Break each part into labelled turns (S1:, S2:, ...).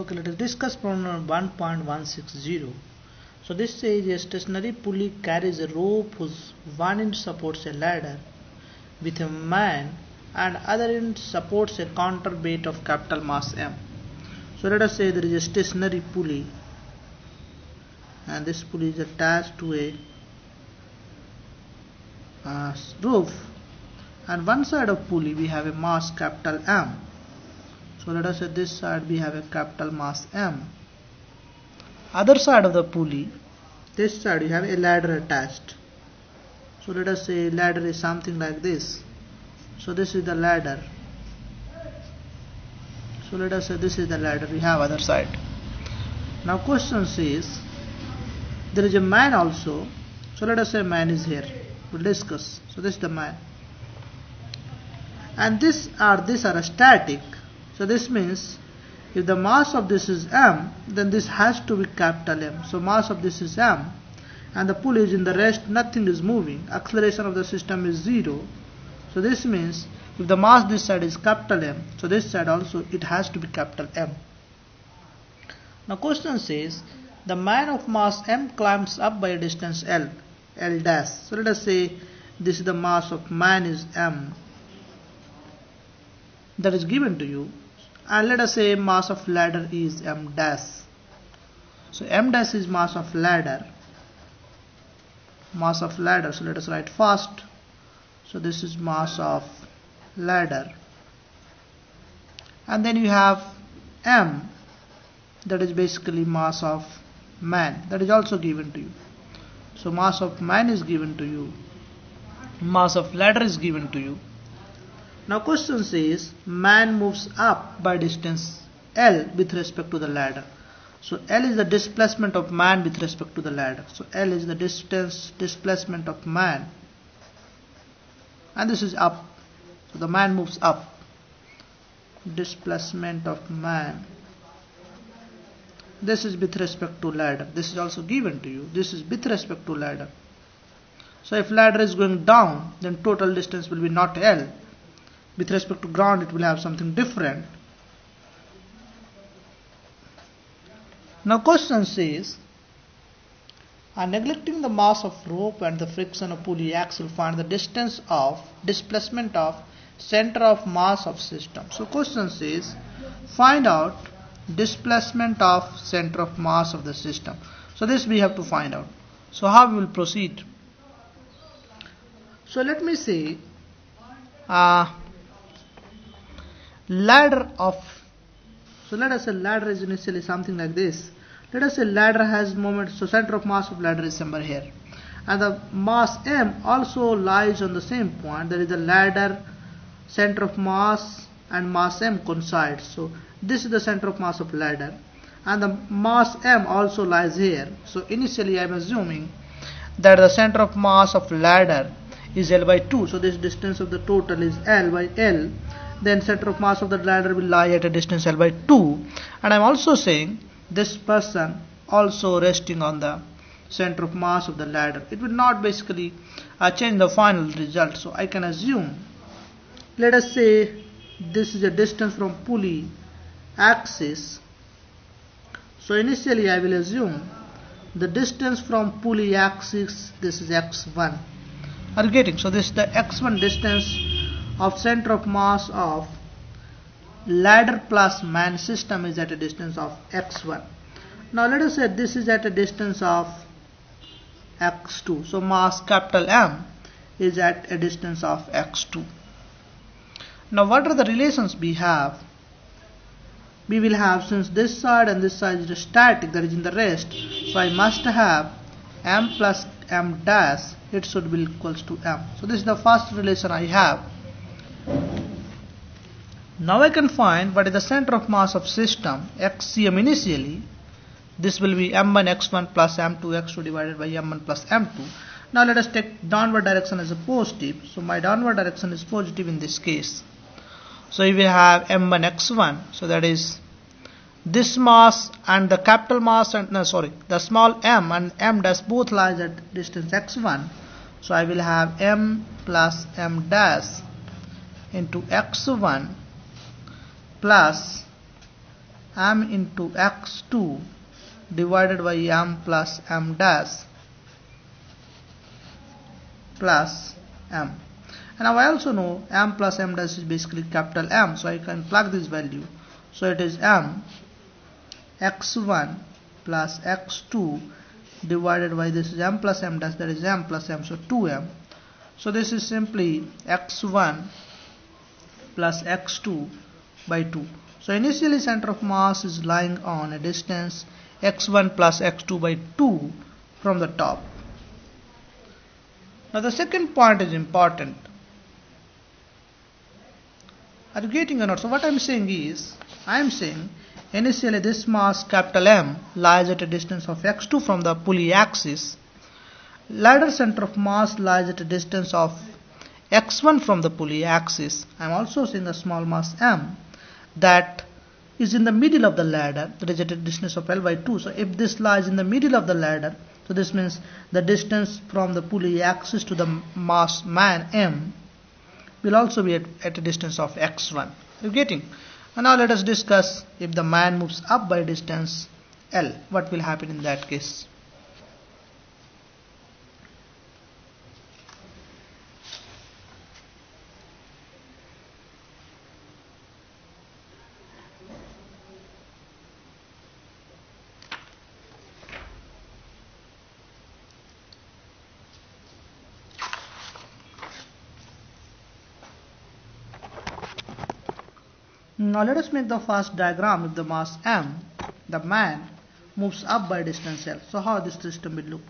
S1: Okay, let us discuss problem 1.160. So this says a stationary pulley carries a rope whose one end supports a ladder with a man and other end supports a counterweight of capital mass M. So let us say there is a stationary pulley and this pulley is attached to a uh, roof and one side of pulley we have a mass capital M so let us say this side we have a capital mass M. Other side of the pulley, this side you have a ladder attached. So let us say ladder is something like this. So this is the ladder. So let us say this is the ladder we have other side. Now question says there is a man also. So let us say man is here. We'll discuss. So this is the man. And this are these are a static so this means if the mass of this is m, then this has to be capital M. So mass of this is m and the pulley is in the rest, nothing is moving. Acceleration of the system is zero. So this means if the mass this side is capital M, so this side also it has to be capital M. Now question says the man of mass m climbs up by a distance L, L dash. So let us say this is the mass of man is m that is given to you and let us say mass of ladder is m dash. So m dash is mass of ladder. Mass of ladder. So let us write fast so this is mass of ladder. And then you have m. That is basically mass of man. That is also given to you. So mass of man is given to you. Mass of ladder is given to you now question says man moves up by distance L with respect to the ladder. So L is the displacement of man with respect to the ladder. So L is the distance displacement of man and this is up. So the man moves up. Displacement of man. This is with respect to ladder. This is also given to you. This is with respect to ladder. So if ladder is going down then total distance will be not L with respect to ground it will have something different. Now question says are neglecting the mass of rope and the friction of pulley axle find the distance of displacement of center of mass of system? So question says find out displacement of center of mass of the system. So this we have to find out. So how we will proceed? So let me say uh, ladder of so let us say ladder is initially something like this. Let us say ladder has moment so center of mass of ladder is somewhere here. And the mass m also lies on the same point. There is a ladder center of mass and mass m coincides. So this is the center of mass of ladder. And the mass m also lies here. So initially i am assuming that the center of mass of ladder is L by 2 so this distance of the total is L by L then center of mass of the ladder will lie at a distance L by 2 and I'm also saying this person also resting on the center of mass of the ladder. It will not basically uh, change the final result. So I can assume let us say this is a distance from pulley axis. So initially I will assume the distance from pulley axis this is x1 are you getting? So this is the x1 distance of center of mass of ladder plus man system is at a distance of x1 now let us say this is at a distance of x2 so mass capital M is at a distance of x2 now what are the relations we have? We will have since this side and this side is static that is in the rest so I must have m plus m dash it should be equals to m. So this is the first relation I have now I can find what is the center of mass of system xcm initially. This will be m1 x1 plus m2 x2 divided by m1 plus m2. Now let us take downward direction as a positive. So my downward direction is positive in this case. So if we have m1 x1. So that is this mass and the capital mass and no sorry the small m and m dash both lies at distance x1. So I will have m plus m dash into x1 plus m into x2 divided by m plus m dash plus m. And now I also know m plus m dash is basically capital M so I can plug this value. So it is m x1 plus x2 divided by this is m plus m dash that is m plus m so 2m so this is simply x1 plus x2 by 2 so initially center of mass is lying on a distance x1 plus x2 by 2 from the top. Now the second point is important. Are you getting or not? So what I am saying is, I am saying initially this mass capital M lies at a distance of x2 from the pulley axis. Ladder center of mass lies at a distance of x1 from the pulley axis. I am also seeing a small mass M that is in the middle of the ladder the a distance of L by 2 so if this lies in the middle of the ladder so this means the distance from the pulley axis to the mass man M will also be at, at a distance of x1 You're getting? And now let us discuss if the man moves up by distance L what will happen in that case Now let us make the first diagram with the mass m. The man moves up by distance L. So how this system will look?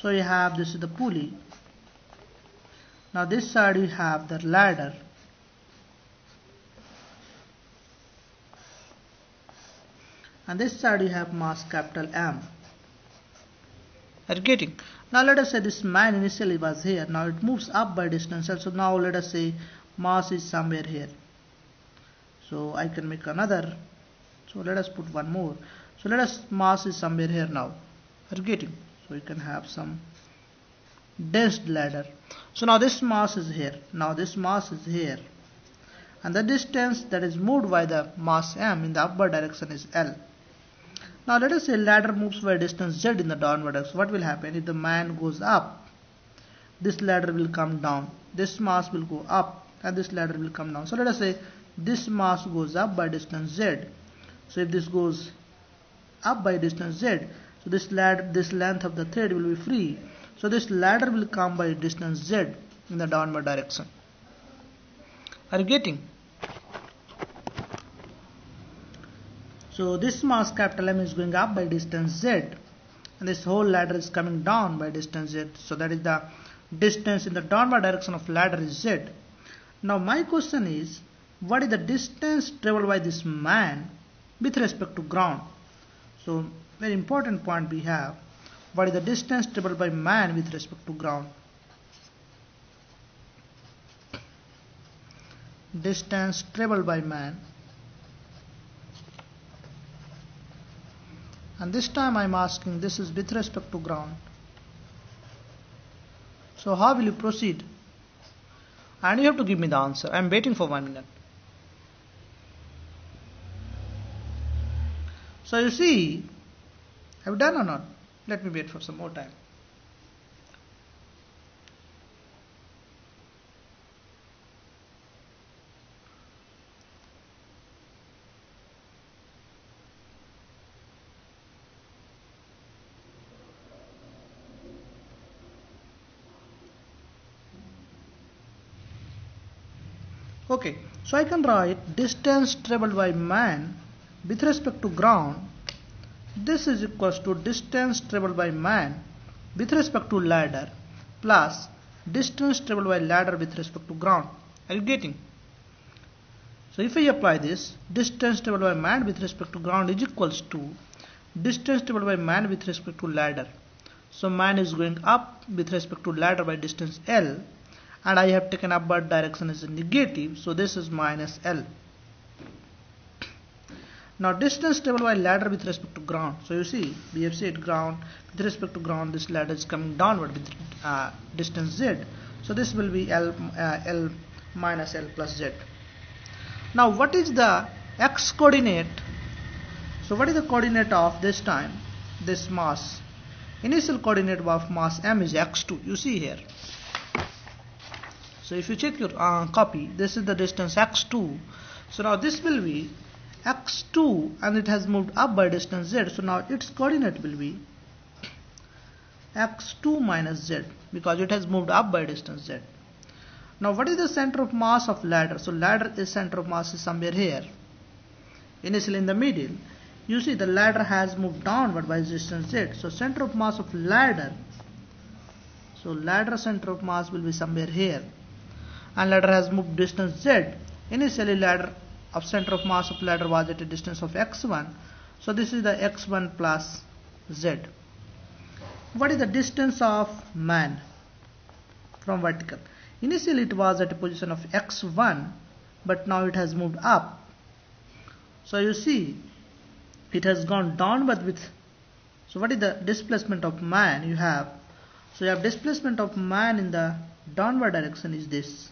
S1: So you have this is the pulley. Now this side you have the ladder. And this side you have mass capital M. Are getting? Now let us say this man initially was here. Now it moves up by distance L. So now let us say mass is somewhere here so I can make another. So let us put one more. So let us mass is somewhere here now. Are getting so you can have some dense ladder. So now this mass is here. Now this mass is here. And the distance that is moved by the mass m in the upward direction is L. Now let us say ladder moves by distance z in the downward direction. What will happen if the man goes up? This ladder will come down. This mass will go up and this ladder will come down. So let us say this mass goes up by distance z. So if this goes up by distance z so this ladder this length of the thread will be free. So this ladder will come by distance z in the downward direction. Are you getting? So this mass capital M is going up by distance z and this whole ladder is coming down by distance z. So that is the distance in the downward direction of ladder is z. Now my question is what is the distance traveled by this man with respect to ground? So very important point we have. What is the distance traveled by man with respect to ground? Distance traveled by man. And this time I'm asking this is with respect to ground. So how will you proceed? And you have to give me the answer. I'm waiting for one minute So you see, have you done or not? Let me wait for some more time. Okay, so I can write distance traveled by man with respect to ground this is equals to distance traveled by man with respect to ladder plus distance traveled by ladder with respect to ground. Are you getting? So if I apply this distance traveled by man with respect to ground is equals to distance traveled by man with respect to ladder. So man is going up with respect to ladder by distance L and I have taken upward direction as a negative. So this is minus L now distance traveled by ladder with respect to ground. So you see have said ground with respect to ground this ladder is coming downward with uh, distance z. So this will be L, uh, L minus L plus z. Now what is the x coordinate So what is the coordinate of this time? This mass. Initial coordinate of mass m is x2. You see here. So if you check your uh, copy, this is the distance x2. So now this will be x2 and it has moved up by distance z. So now its coordinate will be x2 minus z because it has moved up by distance z. Now what is the center of mass of ladder? So ladder is center of mass is somewhere here. Initially in the middle. You see the ladder has moved downward by distance z. So center of mass of ladder. So ladder center of mass will be somewhere here. And ladder has moved distance z. Initially ladder of center of mass of ladder was at a distance of x1. So this is the x1 plus z. What is the distance of man from vertical? Initially it was at a position of x1 but now it has moved up. So you see it has gone downward with so what is the displacement of man you have? So you have displacement of man in the downward direction is this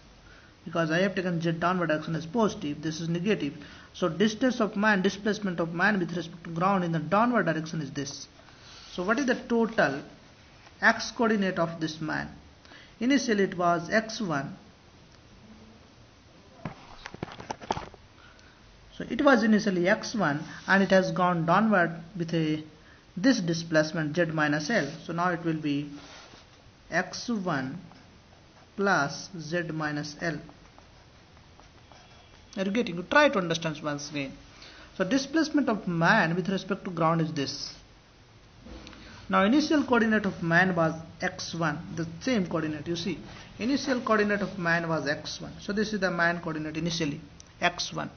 S1: because I have taken z downward direction as positive this is negative. So distance of man displacement of man with respect to ground in the downward direction is this. So what is the total x coordinate of this man? Initially it was x1 so it was initially x1 and it has gone downward with a this displacement z minus l. So now it will be x1 plus z minus L. Are you getting? You try to understand once again. So displacement of man with respect to ground is this. Now initial coordinate of man was x1, the same coordinate you see. Initial coordinate of man was x1. So this is the man coordinate initially, x1.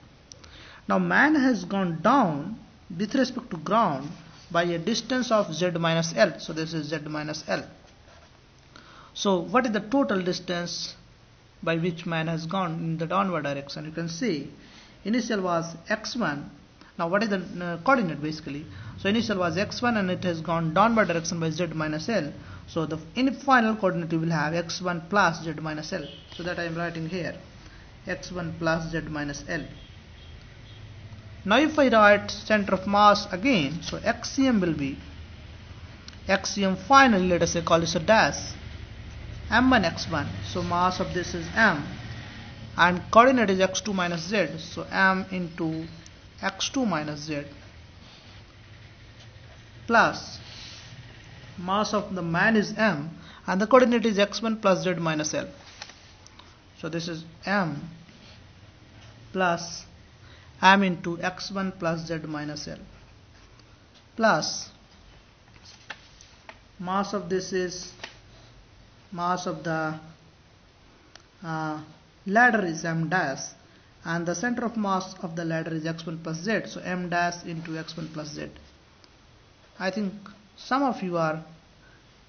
S1: Now man has gone down with respect to ground by a distance of z minus L. So this is z minus L. So what is the total distance by which man has gone in the downward direction? You can see initial was x1. Now what is the uh, coordinate basically? So initial was x1 and it has gone downward direction by z minus l. So the in final coordinate you will have x1 plus z minus l. So that I am writing here x1 plus z minus l. Now if I write center of mass again, so xcm will be xcm finally let us say call this a dash m1 x1 so mass of this is m. And coordinate is x2 minus z. So m into x2 minus z plus mass of the man is m. And the coordinate is x1 plus z minus l. So this is m plus m into x1 plus z minus l plus mass of this is mass of the uh, ladder is m dash and the center of mass of the ladder is x1 plus z. So m dash into x1 plus z. I think some of you are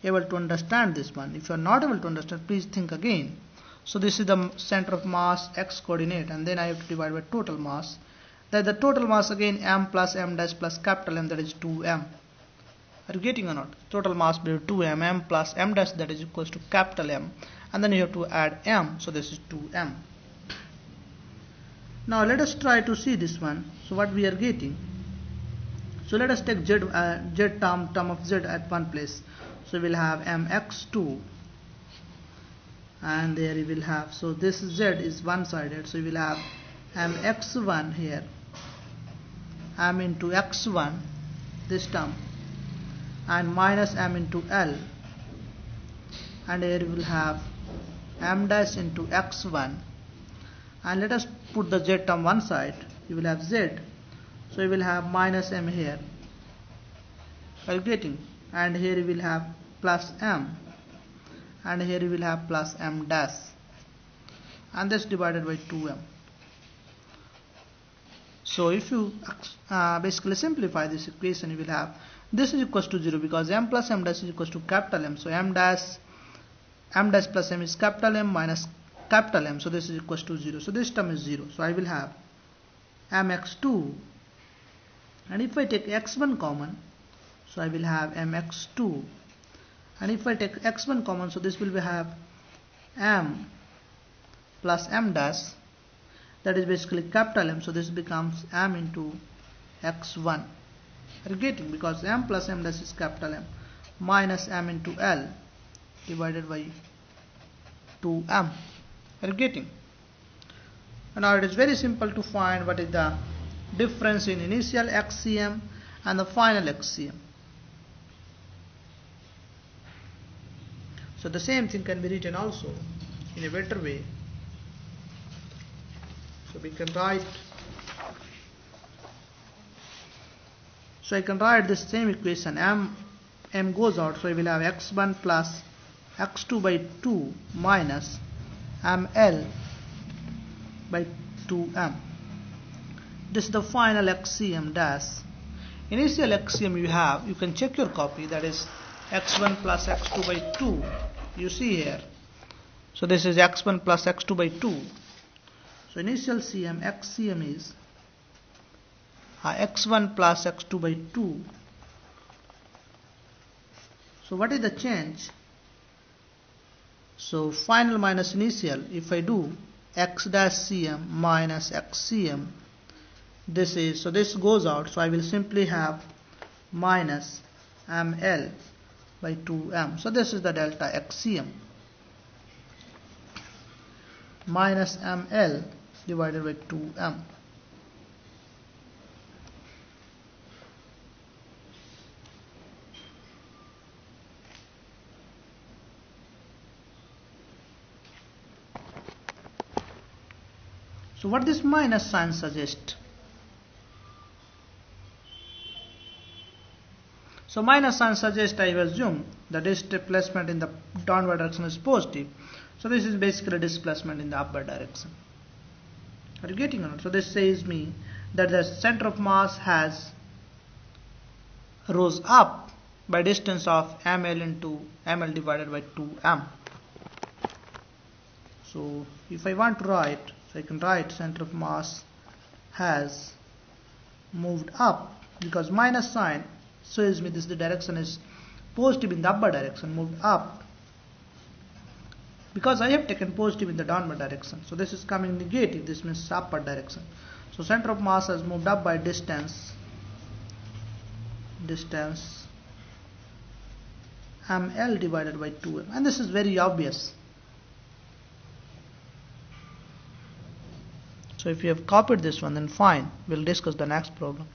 S1: able to understand this one. If you are not able to understand please think again. So this is the center of mass x coordinate and then I have to divide by total mass. That the total mass again m plus m dash plus capital M that is 2m are you getting or not? Total mass will be 2m, m plus m dash that is equals to capital M and then you have to add m so this is 2m. Now let us try to see this one. So what we are getting. So let us take z, uh, z term, term of z at one place. So we'll have mx2 and there you will have so this z is one sided so you will have mx1 here m into x1 this term and minus m into L. And here we will have m dash into x1 and let us put the z term one side. You will have z. So you will have minus m here. Calculating. And here you will have plus m. And here you will have plus m dash. And this divided by 2m so if you uh, basically simplify this equation you will have this is equals to 0 because m plus m dash is equals to capital M. So m dash m dash plus m is capital M minus capital M. So this is equals to 0. So this term is 0. So I will have mx2 and if I take x1 common so I will have mx2 and if I take x1 common so this will be have m plus m dash that is basically capital M so this becomes m into x1 are getting because m plus m dash is capital M minus m into L divided by 2m are getting and now it is very simple to find what is the difference in initial XCM and the final XCM so the same thing can be written also in a better way. So we can write so I can write this same equation m m goes out. So I will have x1 plus x2 by 2 minus ml by 2m this is the final XCM dash. Initial XCM you have you can check your copy. That is x1 plus x2 by 2 you see here. So this is x1 plus x2 by 2 so initial CM XCM is Uh, x1 plus x2 by 2 so what is the change? So final minus initial if I do x dash cm minus xcm this is so this goes out so I will simply have minus ml by 2m so this is the delta xcm minus ml divided by 2m So what this minus sign suggests? So minus sign suggests I assume the displacement in the downward direction is positive. So this is basically displacement in the upward direction. Are you getting it? So this says me that the center of mass has rose up by distance of ml into ml divided by 2m. So if I want to write so I can write center of mass has moved up because minus sign shows me this the direction is positive in the upper direction moved up. Because I have taken positive in the downward direction so this is coming negative this means upward direction. So center of mass has moved up by distance distance ml divided by 2m and this is very obvious So if you have copied this one then fine, we'll discuss the next problem.